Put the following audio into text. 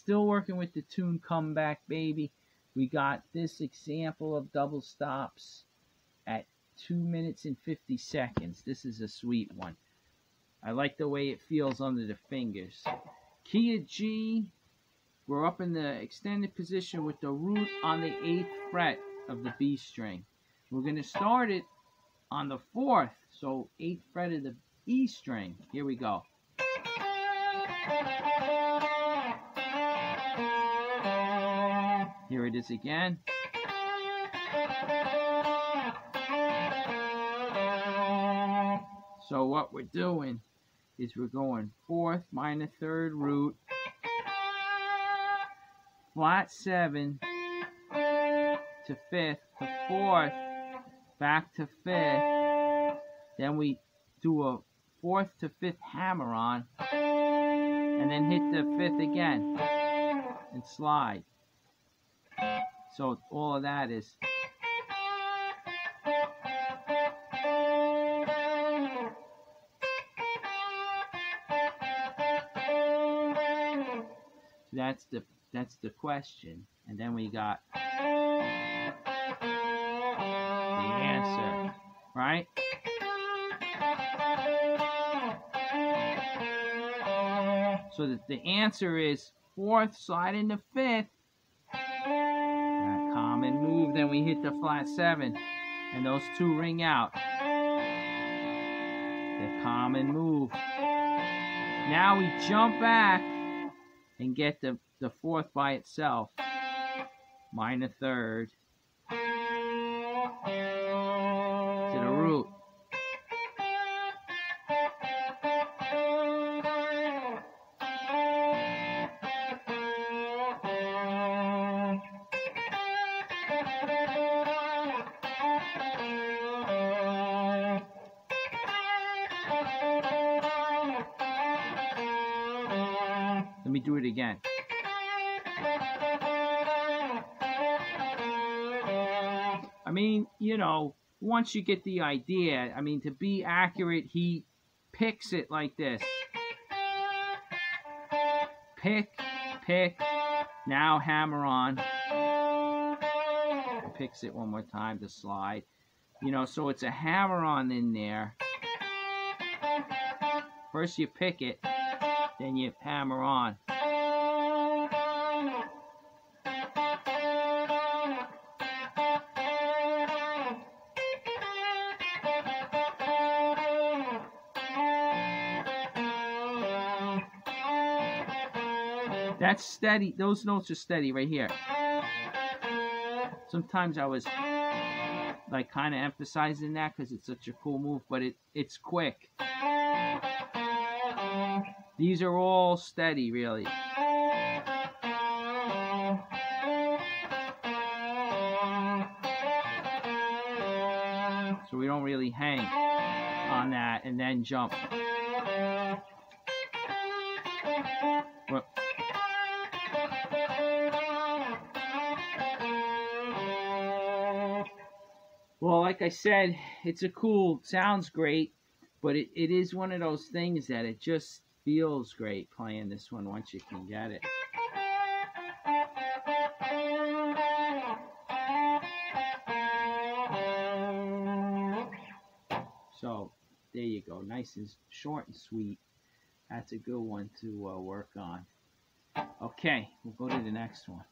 still working with the tune Come Back Baby. We got this example of double stops at 2 minutes and 50 seconds. This is a sweet one. I like the way it feels under the fingers. Key of G, we're up in the extended position with the root on the 8th fret of the B string. We're going to start it on the 4th, so 8th fret of the E string. Here we go. Here it is again. So what we're doing is we're going fourth minor third root, flat seven to fifth to fourth, back to fifth. Then we do a fourth to fifth hammer on, and then hit the fifth again and slide. So all of that is that's the that's the question. And then we got the answer, right? So that the answer is fourth, slide into fifth. Common move, then we hit the flat seven. And those two ring out. The and move. Now we jump back and get the, the fourth by itself. Minor third. Let me do it again. I mean, you know, once you get the idea, I mean, to be accurate, he picks it like this. Pick, pick, now hammer on. Picks it one more time to slide. You know, so it's a hammer on in there. First you pick it, then you hammer on. That's steady. Those notes are steady right here. Sometimes I was like kind of emphasizing that because it's such a cool move, but it it's quick. These are all steady, really. So we don't really hang on that and then jump. Well, like I said, it's a cool, sounds great, but it, it is one of those things that it just feels great playing this one once you can get it. So, there you go. Nice and short and sweet. That's a good one to uh, work on. Okay, we'll go to the next one.